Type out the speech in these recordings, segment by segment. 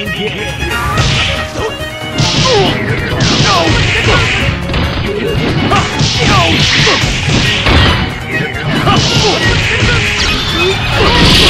in the air. No! No! No!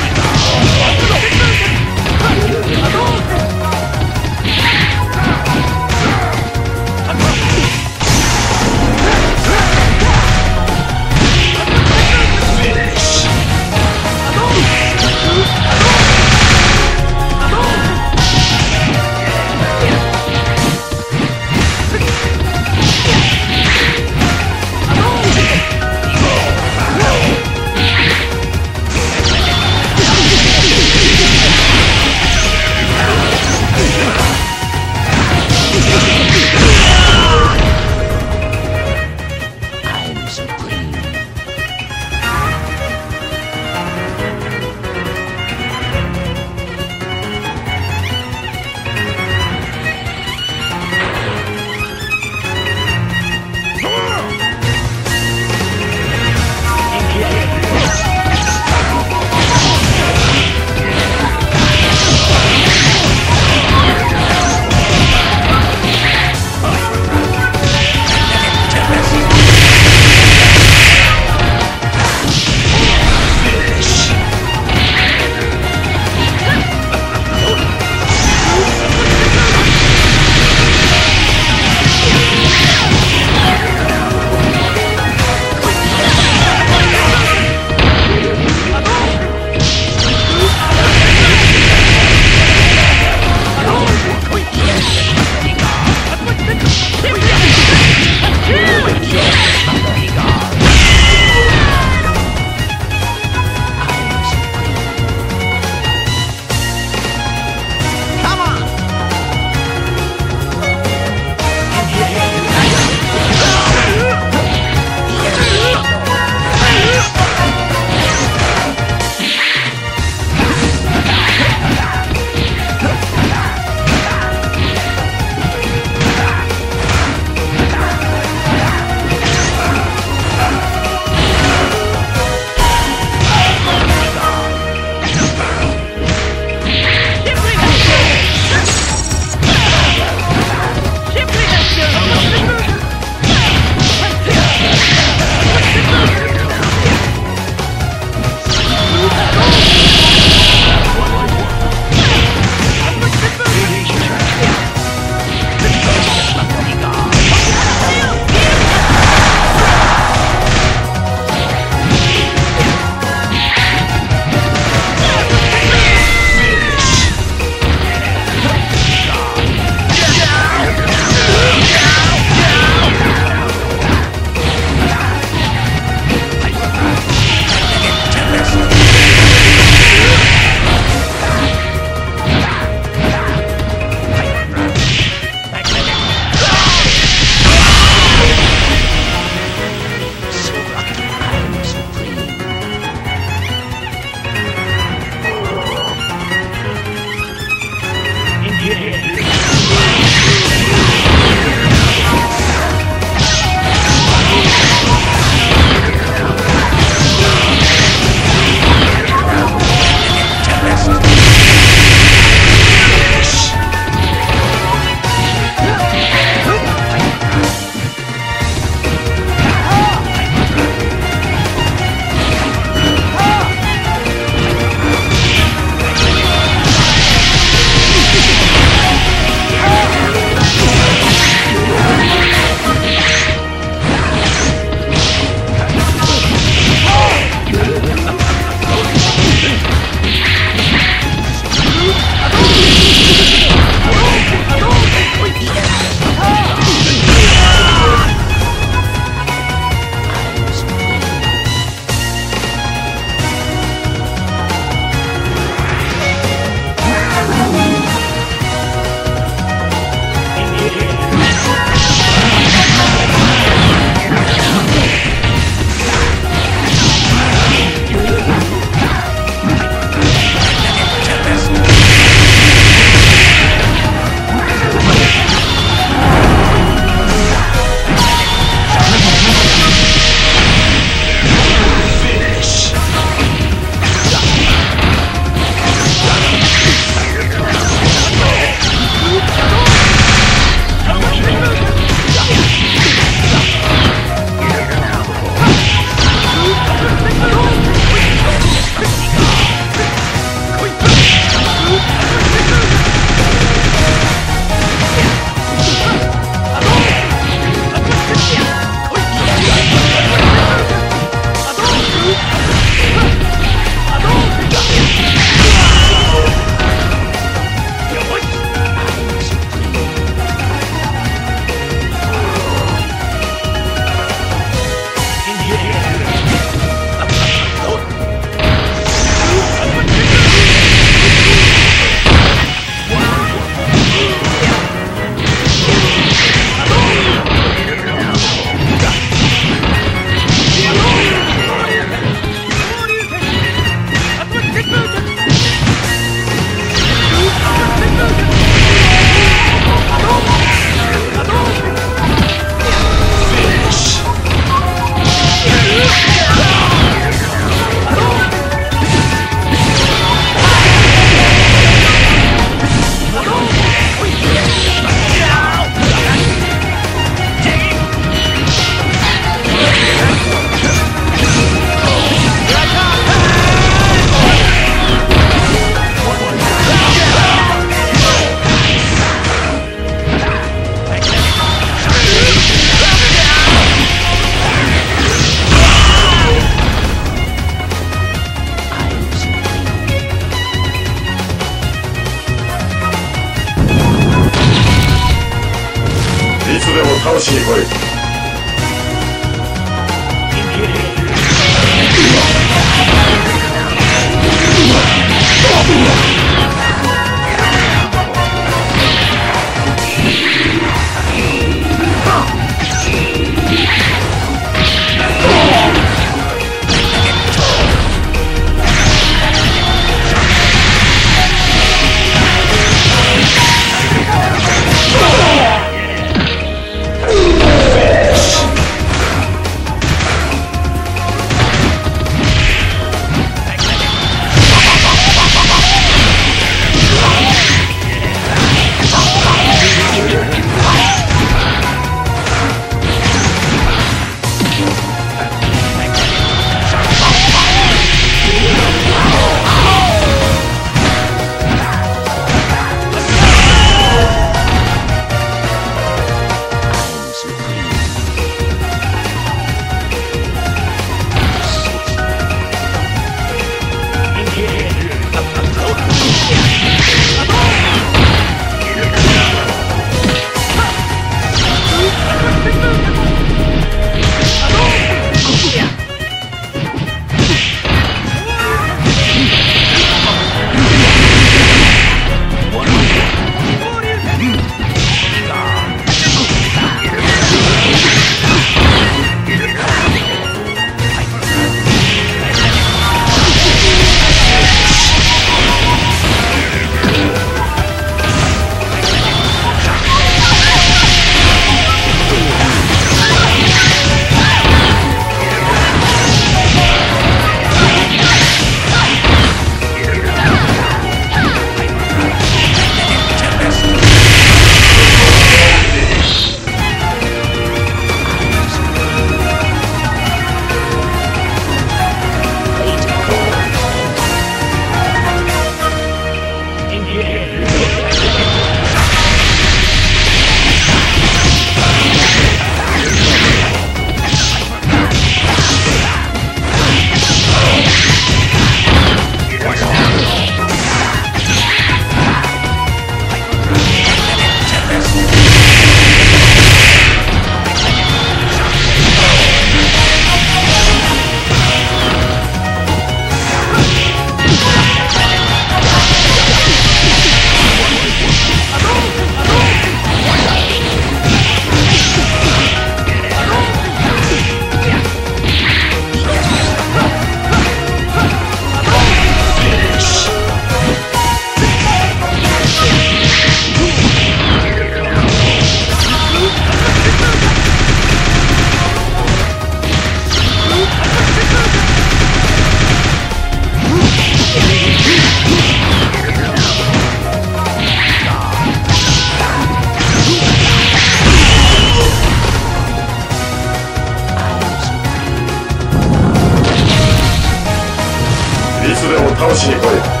楽しい声。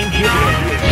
in here.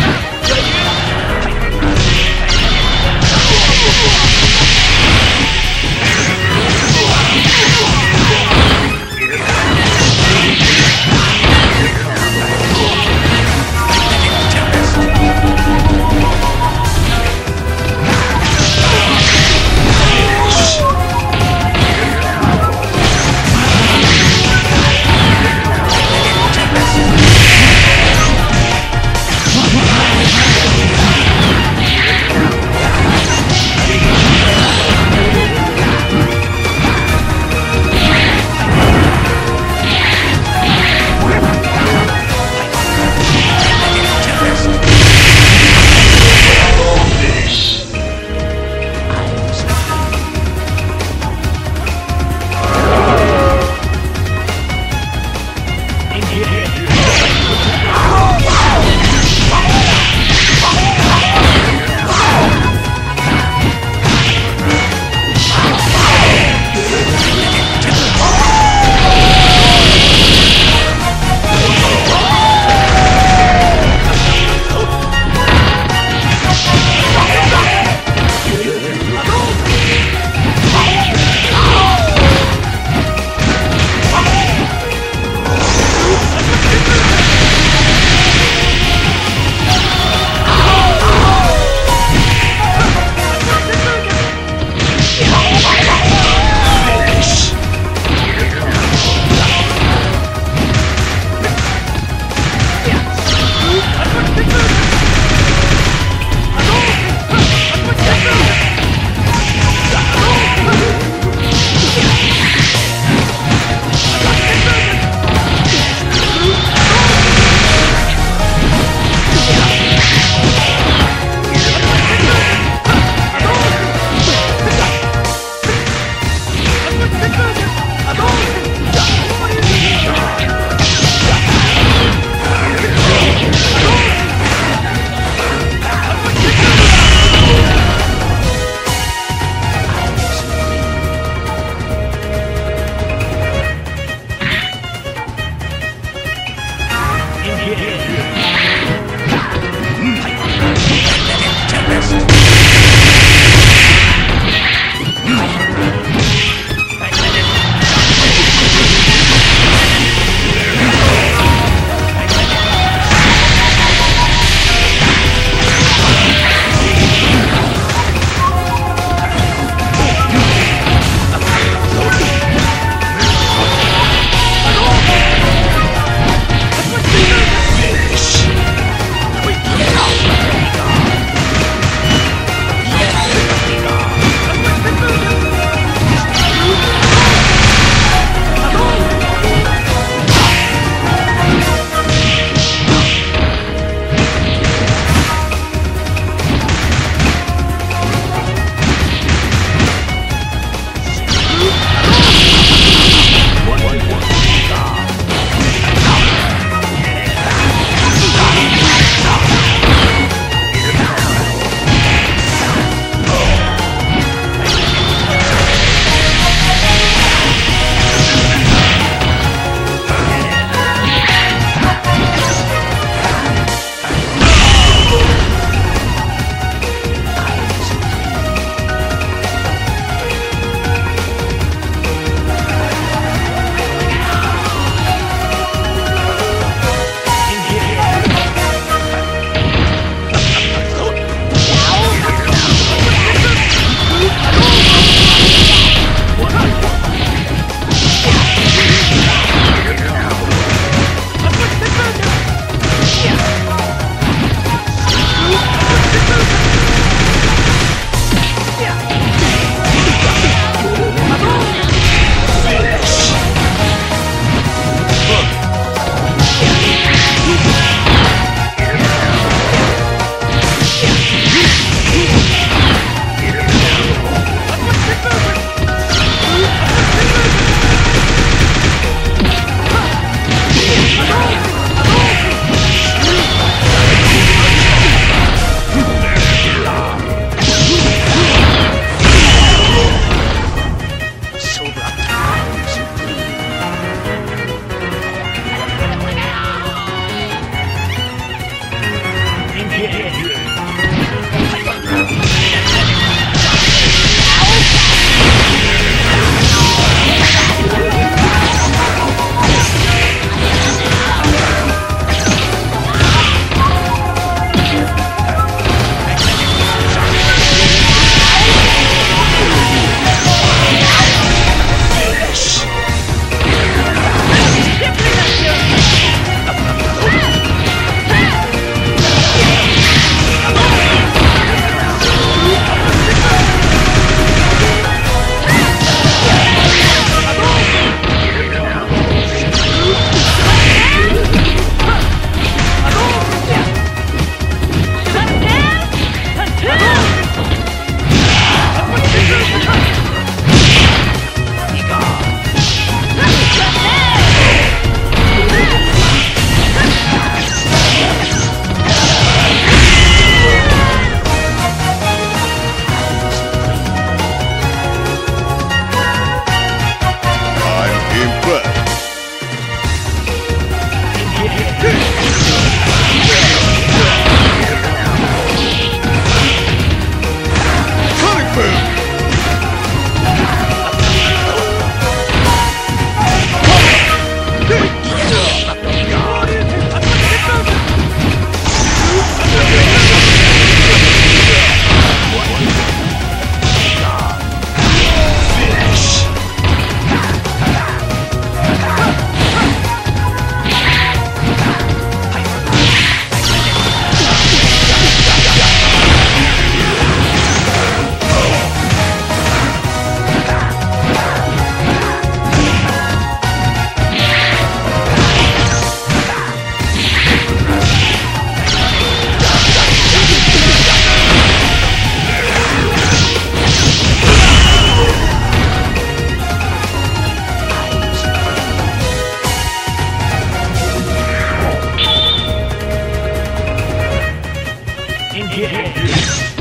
Engage.